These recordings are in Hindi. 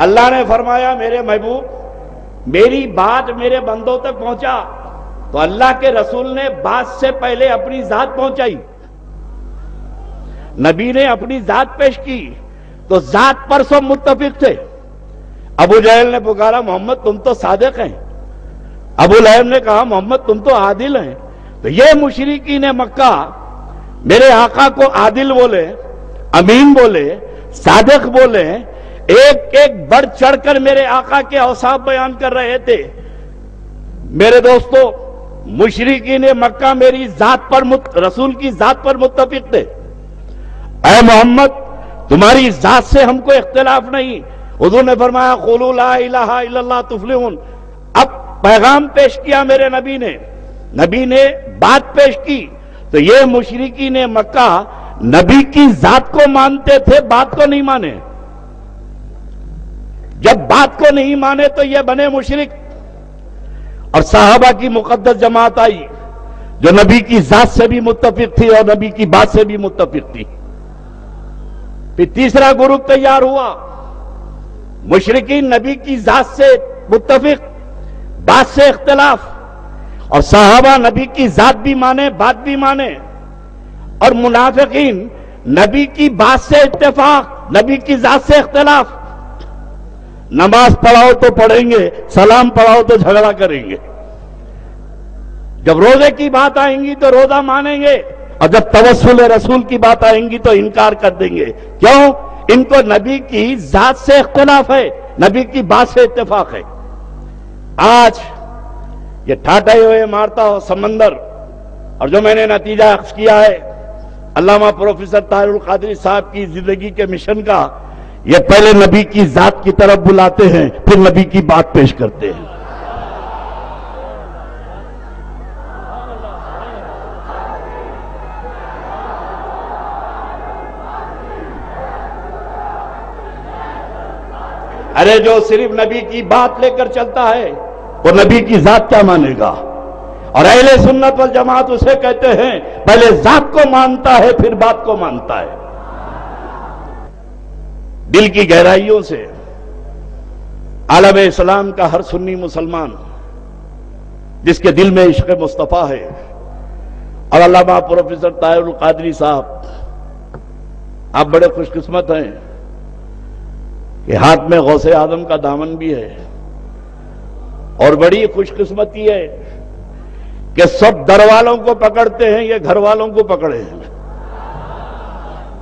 अल्लाह ने फरमाया, मेरे महबूब, मेरी बात मेरे बंदों तक पहुँचा। तो अल्लाह के रसूल ने बात से पहले अपनी जात पहुंचाई। नबी ने अपनी जात पेश की। तो जात पर सब मुतफिक थे। अबू जहल ने पुकारा, मोहम्मद, तुम तो सादिक हैं। अबू लहब ने कहा, मोहम्मद, तुम तो आदिल हैं। तो ये मुशरकी ने मक्का, मेरे आका को आदिल बोले, अमीन बोले, सादिक बोले एक एक बढ़ चढ़कर मेरे आका के अवसाफ बयान कर रहे थे। मेरे दोस्तों मुशरकी ने मक्का मेरी जात पर रसूल की जात पर मुतफिक थे। अय मोहम्मद, तुम्हारी जात से हमको इख्तलाफ नहीं। उदू ने फरमाया खोलू ला तुफलिहून। अब पैगाम पेश किया मेरे नबी ने। नबी ने बात पेश की। तो ये मुशरकी ने मक्का नबी की जात को मानते थे, बात को नहीं माने। जब बात को नहीं माने तो ये बने मुशरिक। और साहबा की मुकदस जमात आई, जो नबी की जात से भी मुतफिक थी और नबी की बात से भी मुतफिक थी। फिर तीसरा ग्रुप तैयार हुआ। मुशरकी नबी की जात से मुतफिक बात से इख्तलाफ। और साहबा नबी की जात भी माने, बात भी माने। और मुनाफिकीन नबी की बात से इतफाक नबी की जात से इख्तलाफ। नमाज़ पढ़ाओ तो पढ़ेंगे, सलाम पढ़ाओ तो झगड़ा करेंगे। जब रोज़े की बात आएँगी तो रोजा मानेंगे, और जब तवसुल रसूल की बात आएँगी तो इनकार कर देंगे। क्यों? इनको नबी की जात से इख्तलाफ है, नबी की बात से इतफाक है। आज ये ठाटाई हुए मारता हो समंदर, और जो मैंने नतीजा अक्स किया है, अल्लामा प्रोफेसर तारुल कादरी साहब की ज़िंदगी के मिशन का ये पहले नबी की जात की तरफ़ बुलाते हैं, फिर नबी की बात पेश करते हैं। अरे जो सिर्फ़ नबी की बात लेकर चलता है, वो नबी की जात क्या मानेगा? और अहले सुन्नत वल जमात उसे कहते हैं, पहले जात को मानता है, फिर बात को मानता है। दिल की गहराइयों से। आलम इस्लाम का हर सुन्नी मुसलमान, जिसके दिल में इश्क मुस्तफ़ा है। और अल्लामा प्रोफेसर तायुल कादरी साहब, आप बड़े खुशकिस्मत हैं कि हाथ में गौसे आदम का दामन भी है। और बड़ी खुशकिस्मती है कि सब दर वालों को पकड़ते हैं, ये घर वालों को पकड़े हैं।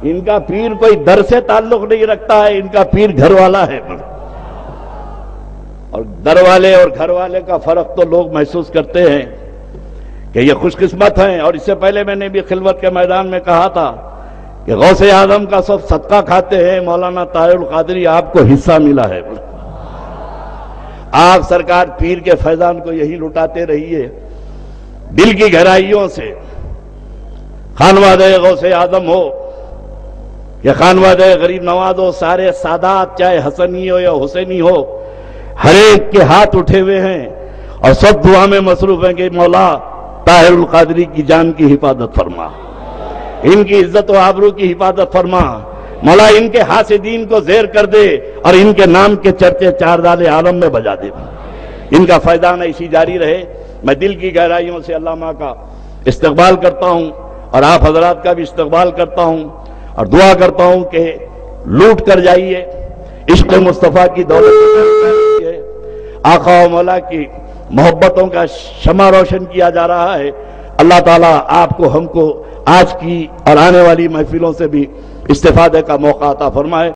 इनका पीर कोई दर से ताल्लुक नहीं रखता है, इनका पीर घर वाला है और दर वाले और घर वाले का फ़र्क तो लोग महसूस करते हैं कि ये खुशकिस्मत हैं। और इससे पहले मैंने भी खिलवत के मैदान में कहा था कि गौसे आज़म का सब सदका खाते हैं। मौलाना तायुल कादरी, आपको हिस्सा मिला है। आप सरकार पीर के फैजान को यही लुटाते रहिए। दिल की गहराइयों से खानवाद गौसे आज़म हो या खानवाद गरीब नवाज़ हो, सारे सादात, चाहे हसनी हो या हुसैनी हो, हर एक के हाथ उठे हुए हैं और सब दुआ में मसरूफ हैं कि मौला ताहिरुल कादरी की जान की हिफाजत फरमा। इनकी इज़्ज़त व आबरू की हिफाजत फरमा। मौला इनके हाथ दीन को जेर कर दे और इनके नाम के चर्चे चार दाले आलम में बजा दे। इनका फैदान ऐसी जारी रहे। मैं दिल की गहराइयों से अल्लाह का इस्तकबाल करता हूँ और आप हजरात का भी इस्तकबाल करता हूँ। और दुआ करता हूँ कि लूट कर जाइए। इश्क मुस्तफ़ा की दौलत आखा मौला की मोहब्बतों का शमा रोशन किया जा रहा है। अल्लाह ताला आपको, हमको आज की और आने वाली महफिलों से भी इस्तेफादे का मौका आता फरमाए।